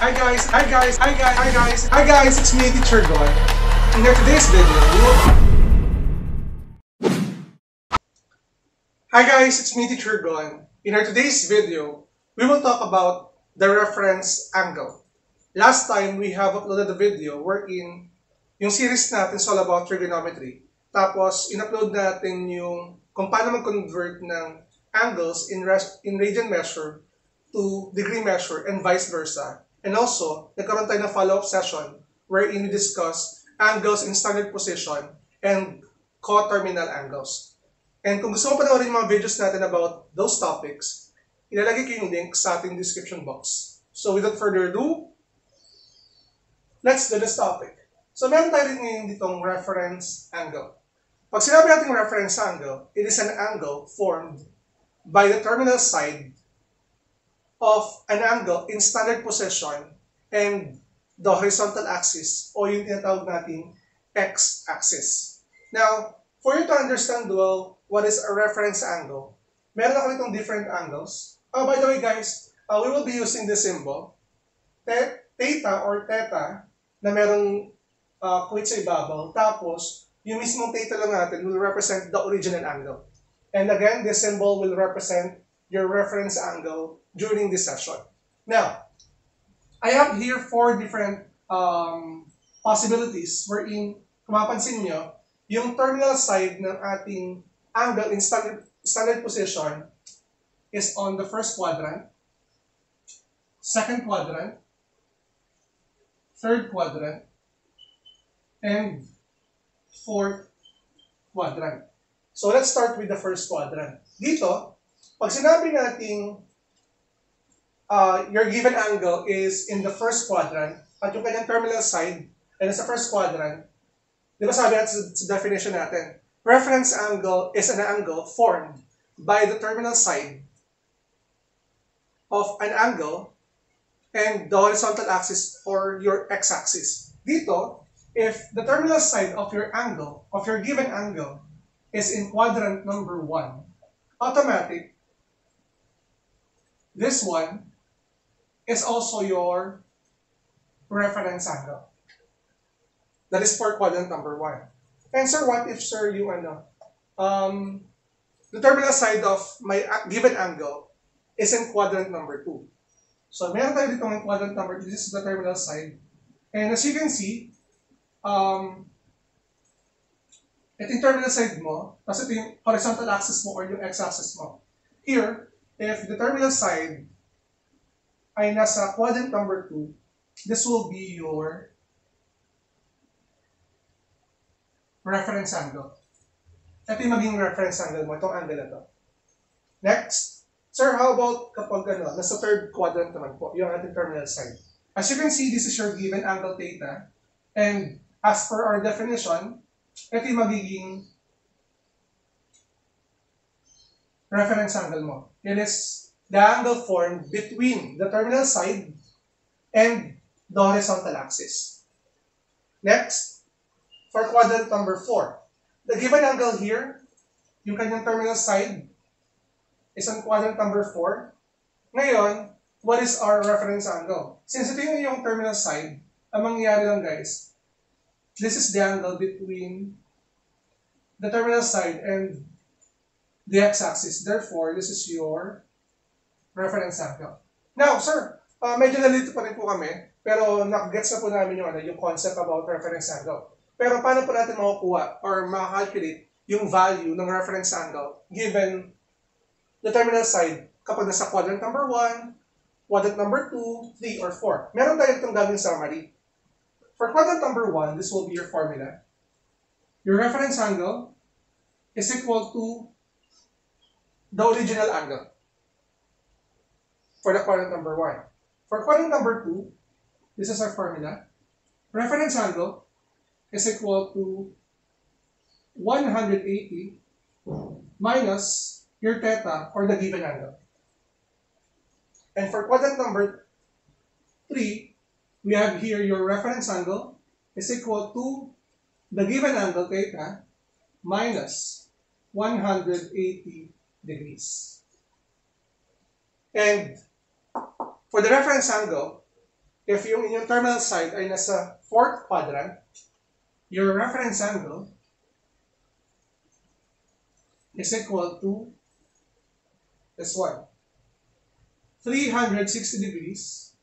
Hi guys, hi guys, hi guys, hi guys, hi guys, it's me, Teacher Gon. In today's video, we will... Hi guys, it's me, Teacher Gon. In our today's video, we will talk about the reference angle. Last time, we have uploaded a video wherein yung series natin is all about trigonometry. Tapos, in-upload natin yung kung paano mag-convert ng angles in, in radian measure to degree measure and vice versa. And also, nagkaroon tayo ng follow-up session wherein we discuss angles in standard position and coterminal angles. And kung gusto mo panoorin yung mga videos natin about those topics, ilalagay ko yung link sa ating description box. So without further ado, let's do this topic. So meron tayo rin ngayon ditong reference angle. Pag sinabi natin reference angle, it is an angle formed by the terminal side of an angle in standard position and the horizontal axis o yung tinatawag nating x-axis. Now, for you to understand well what is a reference angle, meron ako itong different angles. Oh, by the way guys, uh, we will be using this symbol, te- theta or theta, na merong uh, quit sa ibabaw. Tapos, yung mismong theta lang natin will represent the original angle. And again, this symbol will represent your reference angle during this session. Now, I have here four different um, possibilities wherein, kung mapansin nyo, yung terminal side ng ating angle in standard, standard position is on the first quadrant, second quadrant, third quadrant, and fourth quadrant. So let's start with the first quadrant. Dito, pag sinabi nating uh, your given angle is in the first quadrant at yung kanyang terminal side ay nasa first quadrant, di ba sabi natin sa, sa definition natin, reference angle is an angle formed by the terminal side of an angle and the horizontal axis or your x-axis. Dito, if the terminal side of your angle, of your given angle, is in quadrant number 1, automatic, this one is also your reference angle. That is for quadrant number 1. And sir, what if sir, you ano, um, the terminal side of my given angle is in quadrant number 2. So meron tayo dito ng quadrant number 2, this is the terminal side. And as you can see, um, ito yung terminal side mo, tapos ito yung horizontal axis mo or yung x-axis mo. Here, if the terminal side ay nasa quadrant number 2, this will be your reference angle. Ito yung maging reference angle mo, itong angle na to. Next, sir, how about kapag ano, nasa third quadrant naman po, yung ating terminal side. As you can see, this is your given angle theta. And as per our definition, ito yung magiging reference angle mo. It is the angle formed between the terminal side and the horizontal axis. Next, for quadrant number 4. The given angle here, yung kanyang terminal side, is on quadrant number 4. Ngayon, what is our reference angle? Since ito yung yung terminal side, ang mangyayari lang guys, this is the angle between the terminal side and the x-axis. Therefore, this is your reference angle. Now, sir, uh, medyo nalito pa rin po kami, pero nakagets na po namin yung, ano, yung concept about reference angle. Pero paano po natin makukuha or makakalculate yung value ng reference angle given the terminal side kapag nasa quadrant number 1, quadrant number 2, 3, or 4. Meron tayo itong gagawing summary. For quadrant number 1, this will be your formula. Your reference angle is equal to the original angle for the quadrant number 1. For quadrant number 2, this is our formula. Reference angle is equal to 180 minus your theta or the given angle. And for quadrant number 3, we have here your reference angle is equal to the given angle theta minus 180 degrees. And for the reference angle, if yung inyong terminal side ay nasa fourth quadrant, your reference angle is equal to this one. 360 degrees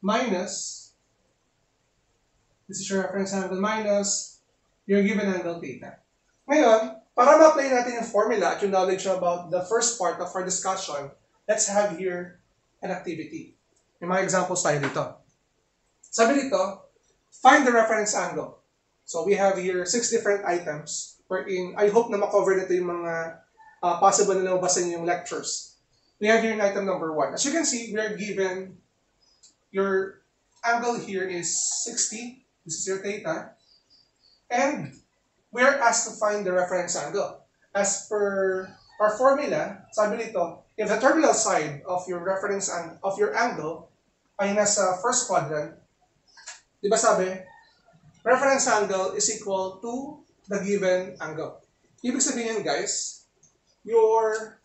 minus, this is your reference angle, minus your given angle theta. Ngayon, para ma-apply natin yung formula at yung knowledge about the first part of our discussion, let's have here an activity. May mga examples tayo dito. Sabi dito, find the reference angle. So we have here six different items wherein I hope na makover nito yung mga uh, possible na lumabasan yung lectures. We have here in item number one. As you can see, we are given your angle here is 60. This is your theta. And we are asked to find the reference angle. As per our formula, sabi nito, if the terminal side of your reference and of your angle ay nasa first quadrant, di ba sabi, reference angle is equal to the given angle. Ibig sabihin guys, your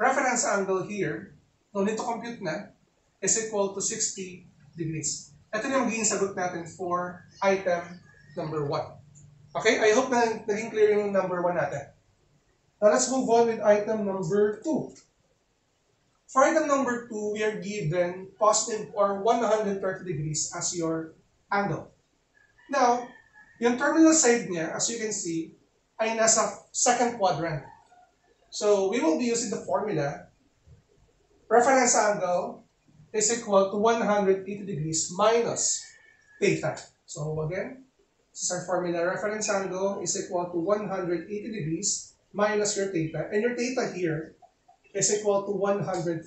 reference angle here, no need compute na, is equal to 60 degrees. Ito na yung magiging sagot natin for item number 1. Okay? I hope na naging clear yung number 1 natin. Now let's move on with item number 2. For item number 2, we are given positive or 130 degrees as your angle. Now, yung terminal side niya, as you can see, ay nasa second quadrant. So we will be using the formula. Reference angle is equal to 180 degrees minus theta. So again, this is our formula. Reference angle is equal to 180 degrees minus your theta. And your theta here is equal to 130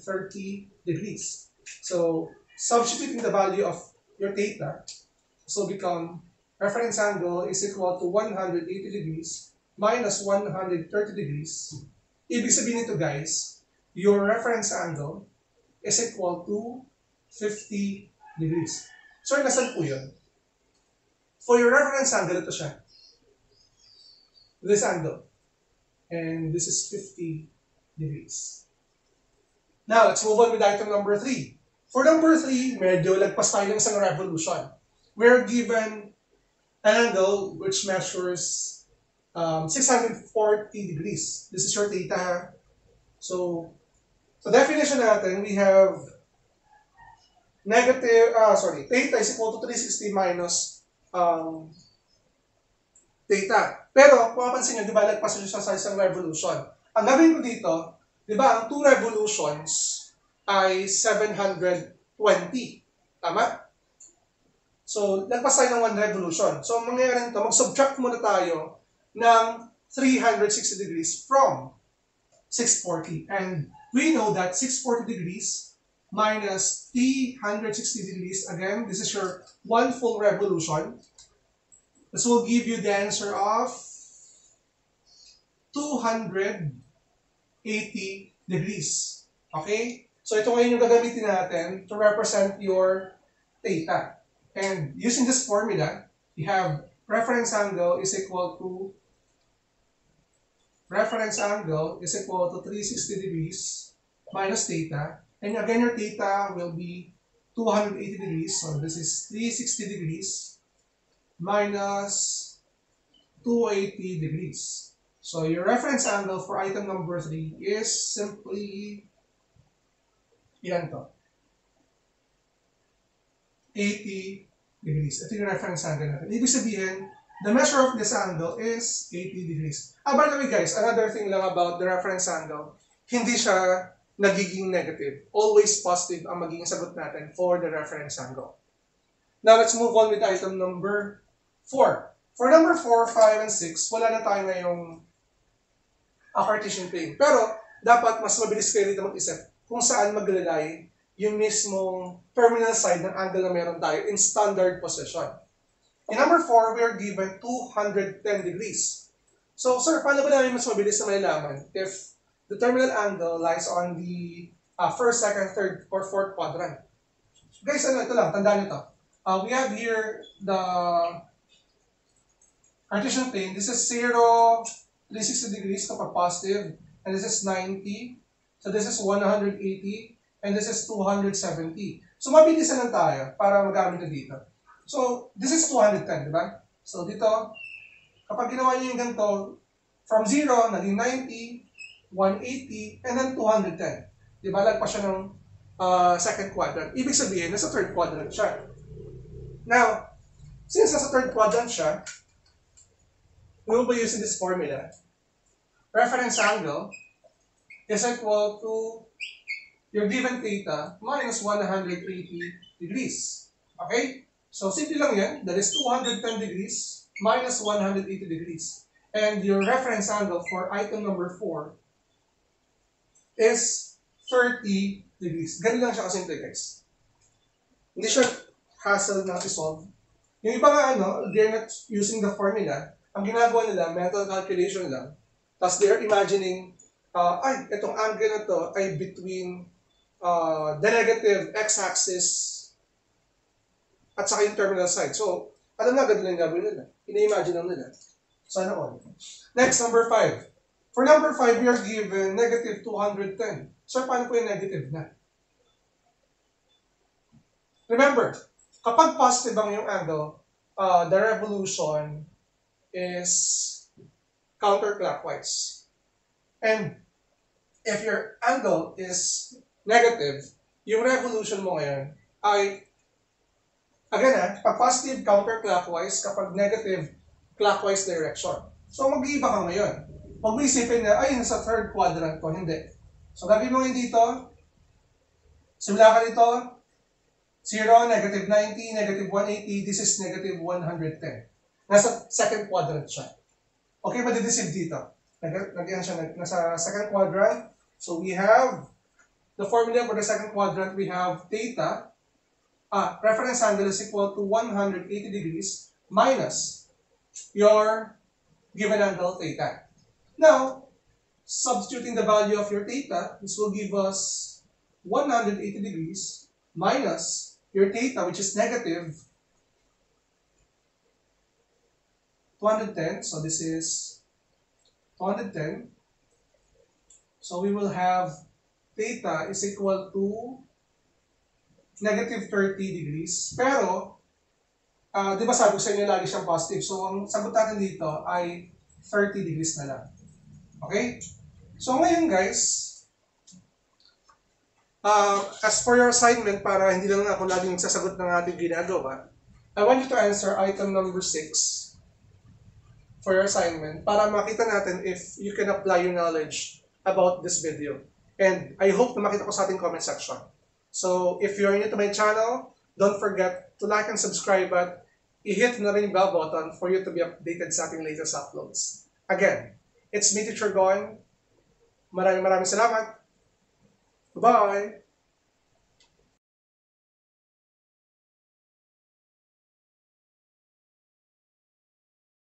degrees. So substituting the value of your theta, will become reference angle is equal to 180 degrees minus 130 degrees Ibig sabihin nito guys, your reference angle is equal to 50 degrees. So, nasan po yun? For your reference angle, ito siya. This angle. And this is 50 degrees. Now, let's move on with item number 3. For number 3, medyo lagpas tayo ng isang revolution. We're given an angle which measures um, 640 degrees. This is your theta. So, so definition natin, we have negative, ah, sorry, theta is equal to 360 minus um, theta. Pero, kung mapansin nyo, di ba, lagpas nyo siya sa isang revolution. Ang gagawin ko dito, di ba, ang two revolutions ay 720. Tama? So, lagpas tayo ng one revolution. So, ang mangyayari nito, mag-subtract muna tayo ng 360 degrees from 640. And we know that 640 degrees minus 360 degrees, again, this is your one full revolution. This will give you the answer of 280 degrees. Okay? So ito ngayon yung gagamitin natin to represent your theta. And using this formula, we have reference angle is equal to reference angle is equal to 360 degrees minus theta. And again, your theta will be 280 degrees. So this is 360 degrees minus 280 degrees. So your reference angle for item number 3 is simply yan to. 80 degrees. Ito yung reference angle natin. Ibig sabihin, The measure of this angle is 80 degrees. Ah, by the way guys, another thing lang about the reference angle, hindi siya nagiging negative. Always positive ang magiging sagot natin for the reference angle. Now, let's move on with item number 4. For number 4, 5, and 6, wala na tayo ngayong uh, Cartesian plane. Pero, dapat mas mabilis kayo dito mag-isip kung saan maglalay yung mismong terminal side ng angle na meron tayo in standard position. In number 4, we are given 210 degrees. So, sir, paano ba namin mas mabilis na malalaman if the terminal angle lies on the uh, first, second, third, or fourth quadrant? Guys, ano, ito lang, tandaan nyo to. Uh, we have here the Cartesian plane. This is 0, 360 degrees kapag positive, and this is 90. So this is 180, and this is 270. So, mabilisan lang tayo para magamit na dito. So, this is 210, di ba? So, dito, kapag ginawa niyo yung ganito, from 0, naging 90, 180, and then 210. Di ba? Lagpas siya ng uh, second quadrant. Ibig sabihin, nasa third quadrant siya. Now, since nasa third quadrant siya, we will be using this formula. Reference angle is equal to your given theta minus 180 degrees. Okay? So, simple lang yan. That is 210 degrees minus 180 degrees. And your reference angle for item number 4 is 30 degrees. Ganun lang siya kasimple, guys. Hindi siya hassle na i-solve. Yung iba nga, ano, they're not using the formula. Ang ginagawa nila, mental calculation lang. Tapos they're imagining, uh, ay, itong angle na to ay between uh, the negative x-axis at saka yung terminal side. So, alam na agad lang gagawin nila. Ina-imagine lang nila. Sana all. Next, number 5. For number 5, we are given negative 210. So, paano po yung negative na? Remember, kapag positive ang yung angle, uh, the revolution is counterclockwise. And if your angle is negative, yung revolution mo ngayon ay, again ah, pag positive counterclockwise, kapag negative clockwise direction. So mag-iiba ka ngayon. Huwag mo isipin na, ay, nasa third quadrant ko. Hindi. So gagawin mo ngayon dito, simula ka dito, 0, negative 90, negative 180, this is negative 110. Nasa second quadrant siya. Okay, madideceive dito. Nag- Nagyan siya, nasa second quadrant. So we have the formula for the second quadrant, we have theta, ah, reference angle is equal to 180 degrees minus your given angle theta. Now, substituting the value of your theta, this will give us 180 degrees minus your theta, which is negative 210. So this is 210. So we will have theta is equal to negative 30 degrees. Pero, ah di ba sabi ko sa inyo lagi siyang positive. So ang sagot natin dito ay 30 degrees na lang. Okay? So ngayon guys, uh, as for your assignment, para hindi lang ako laging sasagot ng ating ginagawa, I want you to answer item number 6 for your assignment para makita natin if you can apply your knowledge about this video. And I hope na makita ko sa ating comment section. So if you're new to my channel, don't forget to like and subscribe at i-hit na rin yung bell button for you to be updated sa ating latest uploads. Again, it's me, Teacher Gon. Maraming maraming salamat. Bye!